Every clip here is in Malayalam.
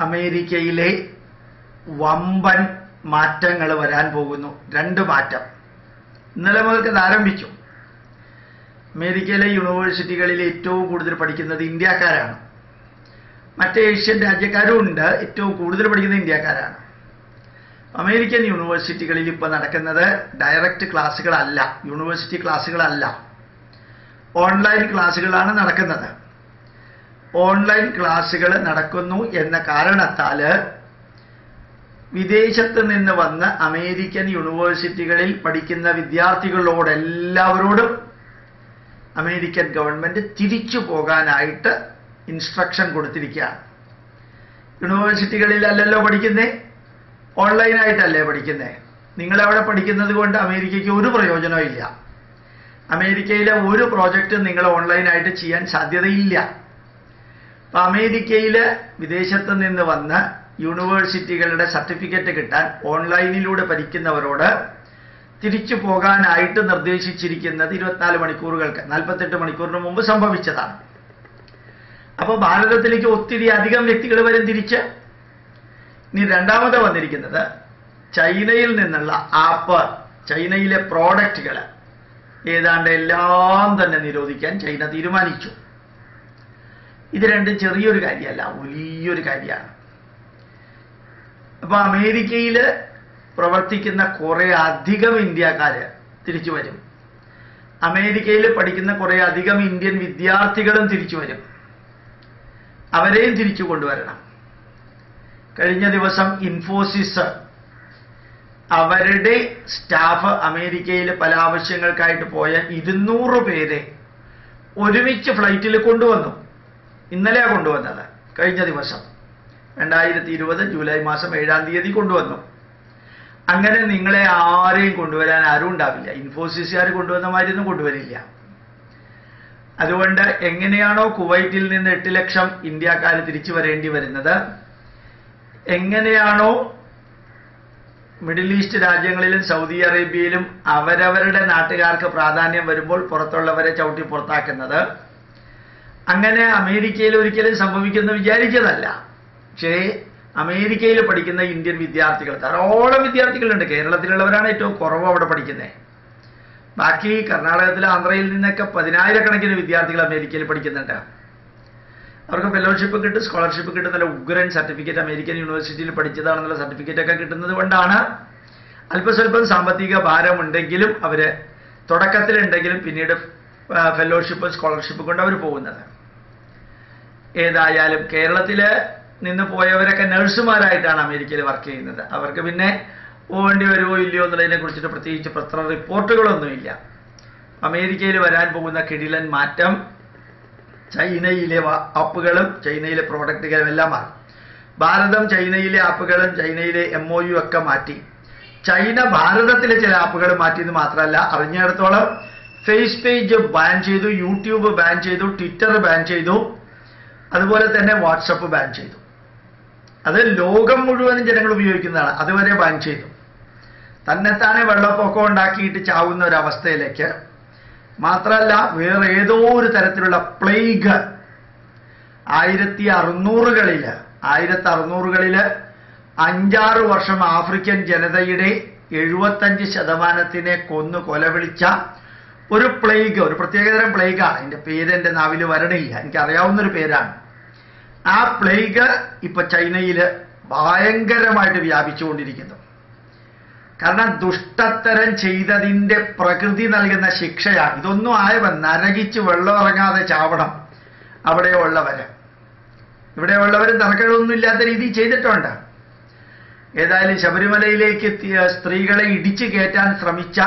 അമേരിക്കയിലെ വമ്പൻ മാറ്റങ്ങൾ വരാൻ പോകുന്നു. രണ്ട് മാറ്റം. ഇന്നലെ മുതൽക്ക് ആരംഭിച്ചു. അമേരിക്കയിലെ യൂണിവേഴ്സിറ്റികളിൽ ഏറ്റവും കൂടുതൽ പഠിക്കുന്നത് ഇന്ത്യക്കാരാണ്. മറ്റ് ഏഷ്യൻ രാജ്യക്കാരും ഉണ്ട്. ഏറ്റവും കൂടുതൽ പഠിക്കുന്നത് ഇന്ത്യക്കാരാണ്. അമേരിക്കൻ യൂണിവേഴ്സിറ്റികളിൽ ഇപ്പോൾ നടക്കുന്നത് ഡയറക്റ്റ് ക്ലാസ്സുകളല്ല. യൂണിവേഴ്സിറ്റി ക്ലാസ്സുകളല്ല. ഓൺലൈൻ ക്ലാസ്സുകളാണ് നടക്കുന്നത്. ഓൺലൈൻ ക്ലാസ്സുകൾ നടക്കുന്നു എന്ന കാരണത്താൽ വിദേശത്ത് നിന്ന് വന്ന് അമേരിക്കൻ യൂണിവേഴ്സിറ്റികളിൽ പഠിക്കുന്ന വിദ്യാർത്ഥികളോട് എല്ലാവരോടും അമേരിക്കൻ ഗവൺമെന്റ് തിരിച്ചു പോകാനായിട്ട് ഇൻസ്ട്രക്ഷൻ കൊടുത്തിരിക്കുകയാണ്. യൂണിവേഴ്സിറ്റികളിലല്ലല്ലോ പഠിക്കുന്നേ? ഓൺലൈനായിട്ടല്ലേ പഠിക്കുന്നേ? നിങ്ങളവിടെ പഠിക്കുന്നത് കൊണ്ട് അമേരിക്കയ്ക്ക് ഒരു പ്രയോജനവും ഇല്ല. അമേരിക്കയിലെ ഒരു പ്രോജക്റ്റും നിങ്ങൾ ഓൺലൈനായിട്ട് ചെയ്യാൻ സാധ്യതയില്ല. അപ്പൊ അമേരിക്കയിൽ വിദേശത്ത് നിന്ന് വന്ന് യൂണിവേഴ്സിറ്റികളുടെ സർട്ടിഫിക്കറ്റ് കിട്ടാൻ ഓൺലൈനിലൂടെ പഠിക്കുന്നവരോട് തിരിച്ചു പോകാനായിട്ട് നിർദ്ദേശിച്ചിരിക്കുന്നത് ഇരുപത്തിനാല് മണിക്കൂറുകൾക്ക് നാൽപ്പത്തെട്ട് മണിക്കൂറിന് മുമ്പ് സംഭവിച്ചതാണ്. അപ്പോൾ ഭാരതത്തിലേക്ക് ഒത്തിരി അധികം വ്യക്തികൾ വരും തിരിച്ച്. ഇനി രണ്ടാമത് വന്നിരിക്കുന്നത് ചൈനയിൽ നിന്നുള്ള ആപ്പ് ചൈനയിലെ പ്രോഡക്റ്റുകൾ ഏതാണ്ട് എല്ലാം തന്നെ നിരോധിക്കാൻ ചൈന തീരുമാനിച്ചു. ഇത് രണ്ടും ചെറിയൊരു കാര്യമല്ല വലിയൊരു കാര്യമാണ്. അപ്പൊ അമേരിക്കയിൽ പ്രവർത്തിക്കുന്ന കുറെ അധികം ഇന്ത്യക്കാര് തിരിച്ചു വരും. അമേരിക്കയിൽ പഠിക്കുന്ന കുറെ അധികം ഇന്ത്യൻ വിദ്യാർത്ഥികളും തിരിച്ചു വരും. അവരെയും തിരിച്ചു കൊണ്ടുവരണം. കഴിഞ്ഞ ദിവസം ഇൻഫോസിസ് അവരുടെ സ്റ്റാഫ് അമേരിക്കയിൽ പല ആവശ്യങ്ങൾക്കായിട്ട് പോയ ഇരുന്നൂറ് പേരെ ഒരുമിച്ച് ഫ്ലൈറ്റിൽ കൊണ്ടുവന്നു. ഇന്നലെയാണ് കൊണ്ടുവന്നത്. കഴിഞ്ഞ ദിവസം. രണ്ടായിരത്തി ഇരുപത് ജൂലൈ മാസം ഏഴാം തീയതി കൊണ്ടുവന്നു. അങ്ങനെ നിങ്ങളെ ആരെയും കൊണ്ടുവരാൻ ആരും ഉണ്ടാവില്ല. ഇൻഫോസിസുകാർ കൊണ്ടുവന്ന മാതിരിയൊന്നും കൊണ്ടുവരില്ല. അതുകൊണ്ട് എങ്ങനെയാണോ കുവൈറ്റിൽ നിന്ന് എട്ട് ലക്ഷം ഇന്ത്യക്കാർ തിരിച്ചു വരേണ്ടി വരുന്നത്? എങ്ങനെയാണോ മിഡിൽ ഈസ്റ്റ് രാജ്യങ്ങളിലും സൗദി അറേബ്യയിലും അവരവരുടെ നാട്ടുകാർക്ക് പ്രാധാന്യം വരുമ്പോൾ പുറത്തുള്ളവരെ ചവിട്ടി പുറത്താക്കുന്നത്? അങ്ങനെ അമേരിക്കയിൽ ഒരിക്കലും സംഭവിക്കുന്ന വിചാരിച്ചതല്ല. പക്ഷേ അമേരിക്കയിൽ പഠിക്കുന്ന ഇന്ത്യൻ വിദ്യാർത്ഥികൾ ധാരാളം വിദ്യാർത്ഥികളുണ്ട്. കേരളത്തിലുള്ളവരാണ് ഏറ്റവും കുറവ് അവിടെ പഠിക്കുന്നത് ബാക്കി കർണാടകത്തിൽ ആന്ധ്രയിൽ നിന്നൊക്കെ പതിനായിരക്കണക്കിന് വിദ്യാർത്ഥികൾ അമേരിക്കയിൽ പഠിക്കുന്നുണ്ട്. അവർക്ക് ഫെലോഷിപ്പ് കിട്ടും സ്കോളർഷിപ്പ് കിട്ടും നല്ല ഉഗ്രൻ സർട്ടിഫിക്കറ്റ് അമേരിക്കൻ യൂണിവേഴ്സിറ്റിയിൽ പഠിച്ചതാണെന്നുള്ള സർട്ടിഫിക്കറ്റ് ഒക്കെ കിട്ടുന്നത് കൊണ്ടാണ്. അല്പസ്വല്പം സാമ്പത്തിക ഭാരമുണ്ടെങ്കിലും അവർ തുടക്കത്തിലുണ്ടെങ്കിലും പിന്നീട് ഫെലോഷിപ്പ് സ്കോളർഷിപ്പ് കൊണ്ട് അവർ പോകുന്നത്. ഏതായാലും കേരളത്തിൽ നിന്ന് പോയവരൊക്കെ നഴ്സുമാരായിട്ടാണ് അമേരിക്കയിൽ വർക്ക് ചെയ്യുന്നത്. അവർക്ക് പിന്നെ പോകേണ്ടി വരുമോ ഇല്ലയോ എന്നുള്ളതിനെ കുറിച്ചിട്ട് പ്രത്യേകിച്ച് പത്ര റിപ്പോർട്ടുകളൊന്നുമില്ല. അമേരിക്കയിൽ വരാൻ പോകുന്ന കിടിലൻ മാറ്റം ചൈനയിലെ ആപ്പുകളും ചൈനയിലെ പ്രോഡക്റ്റുകളും എല്ലാം മാറും. ഭാരതം ചൈനയിലെ ആപ്പുകളും ചൈനയിലെ എം ഒ യു ഒക്കെ മാറ്റി. ചൈന ഭാരതത്തിലെ ചില ആപ്പുകൾ മാറ്റിയെന്ന് മാത്രമല്ല അറിഞ്ഞിടത്തോളം ഫേസ് പേജ് ബാൻ ചെയ്തു യൂട്യൂബ് ബാൻ ചെയ്തു ട്വിറ്റർ ബാൻ ചെയ്തു. അതുപോലെ തന്നെ വാട്സപ്പ് ബാൻ ചെയ്തു. അത് ലോകം മുഴുവനും ജനങ്ങൾ ഉപയോഗിക്കുന്നതാണ്. അതുവരെ ബാൻ ചെയ്തു. തന്നെത്താനെ വെള്ളപ്പൊക്കം ഉണ്ടാക്കിയിട്ട് ചാവുന്ന അവസ്ഥയിലേക്ക് മാത്രമല്ല വേറെ ഏതോ ഒരു തരത്തിലുള്ള പ്ലേഗ് ആയിരത്തി അറുന്നൂറുകളിൽ ആയിരത്തി അറുന്നൂറുകളിൽ അഞ്ചാറ് വർഷം ആഫ്രിക്കൻ ജനതയുടെ എഴുപത്തഞ്ച് ശതമാനത്തിനെ കൊന്നു കൊലവിളിച്ച ഒരു പ്ലേഗ് ഒരു പ്രത്യേകതരം പ്ലേഗാണ് എന്റെ പേര് എന്റെ നാവിൽ വരണില്ല. എനിക്ക് അറിയാവുന്നൊരു പേരാണ്. ആ പ്ലേഗ് ഇപ്പൊ ചൈനയിൽ ഭയങ്കരമായിട്ട് വ്യാപിച്ചുകൊണ്ടിരിക്കുന്നു. കാരണം ദുഷ്ടത്തരം ചെയ്തതിന്റെ പ്രകൃതി നൽകുന്ന ശിക്ഷയാണ്. ഇതൊന്നും ആയവൻ നരകിച്ച് വെള്ളമിറങ്ങാതെ ചാവണം അവിടെയുള്ളവര്. ഇവിടെയുള്ളവർ തർക്കങ്ങളൊന്നും ഇല്ലാത്ത രീതിയിൽ ചെയ്തിട്ടുണ്ട്. ഏതായാലും ശബരിമലയിലേക്ക് സ്ത്രീകളെ ഇടിച്ചു കയറ്റാൻ ശ്രമിച്ച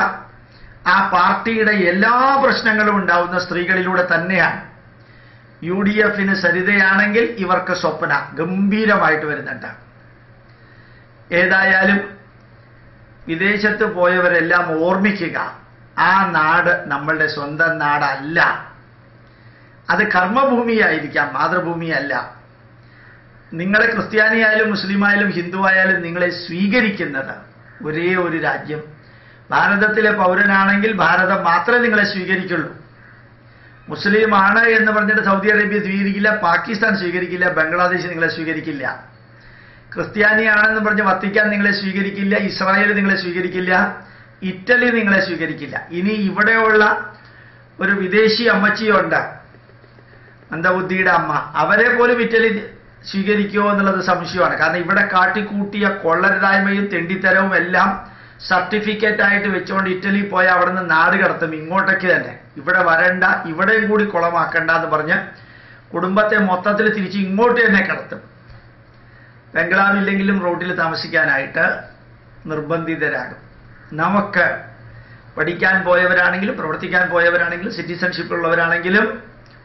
ആ പാർട്ടിയുടെ എല്ലാ പ്രശ്നങ്ങളും ഉണ്ടാവുന്ന സ്ത്രീകളിലൂടെ തന്നെയാണ്. യു ഡി എഫിന് സരിതയാണെങ്കിൽ ഇവർക്ക് സ്വപ്ന ഗംഭീരമായിട്ട് വരുന്നുണ്ട്. ഏതായാലും വിദേശത്ത് പോയവരെല്ലാം ഓർമ്മിക്കുക ആ നാട് നമ്മളുടെ സ്വന്തം നാടല്ല. അത് കർമ്മഭൂമിയായിരിക്കാം മാതൃഭൂമിയല്ല. നിങ്ങളെ ക്രിസ്ത്യാനിയായാലും മുസ്ലിമായാലും ഹിന്ദുവായാലും നിങ്ങളെ സ്വീകരിക്കുന്നത് ഒരേ ഒരു രാജ്യം ഭാരതത്തിലെ പൗരനാണെങ്കിൽ ഭാരതം മാത്രമേ നിങ്ങളെ സ്വീകരിക്കുള്ളൂ. മുസ്ലിമാണ് എന്ന് പറഞ്ഞിട്ട് സൗദി അറേബ്യ സ്വീകരിക്കില്ല പാകിസ്ഥാൻ സ്വീകരിക്കില്ല ബംഗ്ലാദേശ് നിങ്ങളെ സ്വീകരിക്കില്ല. ക്രിസ്ത്യാനിയാണെന്ന് പറഞ്ഞ് വത്തിക്കാൻ നിങ്ങളെ സ്വീകരിക്കില്ല ഇസ്രായേൽ നിങ്ങളെ സ്വീകരിക്കില്ല ഇറ്റലി നിങ്ങളെ സ്വീകരിക്കില്ല. ഇനി ഇവിടെയുള്ള ഒരു വിദേശി അമ്മച്ചിയുണ്ട് മന്ദബുദ്ധിയുടെ അമ്മ. അവരെ പോലും ഇറ്റലി സ്വീകരിക്കുമോ എന്നുള്ളത് സംശയമാണ്. കാരണം ഇവിടെ കാട്ടിക്കൂട്ടിയ കൊള്ളരുതായ്മയും തെണ്ടിത്തരവും എല്ലാം സർട്ടിഫിക്കറ്റ് ആയിട്ട് വെച്ചുകൊണ്ട് ഇറ്റലി പോയ അവിടെ നിന്ന് നാട് കടത്തും ഇങ്ങോട്ടേക്ക് തന്നെ. ഇവിടെ വരണ്ട ഇവിടെയും കൂടി കുളമാക്കണ്ട എന്ന് പറഞ്ഞ് കുടുംബത്തെ മൊത്തത്തിൽ തിരിച്ച് ഇങ്ങോട്ട് തന്നെ കടത്തും. ബംഗ്ലാവില്ലെങ്കിലും റോഡിൽ താമസിക്കാനായിട്ട് നിർബന്ധിതരാകും. നമുക്ക് പഠിക്കാൻ പോയവരാണെങ്കിലും പ്രവർത്തിക്കാൻ പോയവരാണെങ്കിലും സിറ്റിസൺഷിപ്പ് ഉള്ളവരാണെങ്കിലും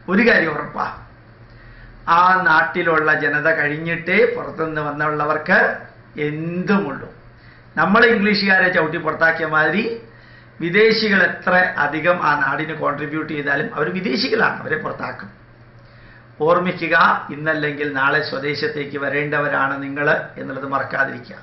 ഒരു കാര്യം ഉറപ്പാ. ആ നാട്ടിലുള്ള ജനത കഴിഞ്ഞിട്ടേ പുറത്തുനിന്ന് വന്നുള്ളവർക്ക് എന്തുമുള്ളൂ നമ്മൾ ഇംഗ്ലീഷുകാരെ ചവിട്ടി പുറത്താക്കിയ മാതിരി വിദേശികൾ എത്ര അധികം ആ നാടിന് കോൺട്രിബ്യൂട്ട് ചെയ്താലും അവർ വിദേശികളാണ് അവരെ പുറത്താക്കും. ഓർമ്മിക്കുക ഇന്നല്ലെങ്കിൽ നാളെ സ്വദേശത്തേക്ക് വരേണ്ടവരാണ് നിങ്ങൾ എന്നുള്ളത് മറക്കാതിരിക്കുക.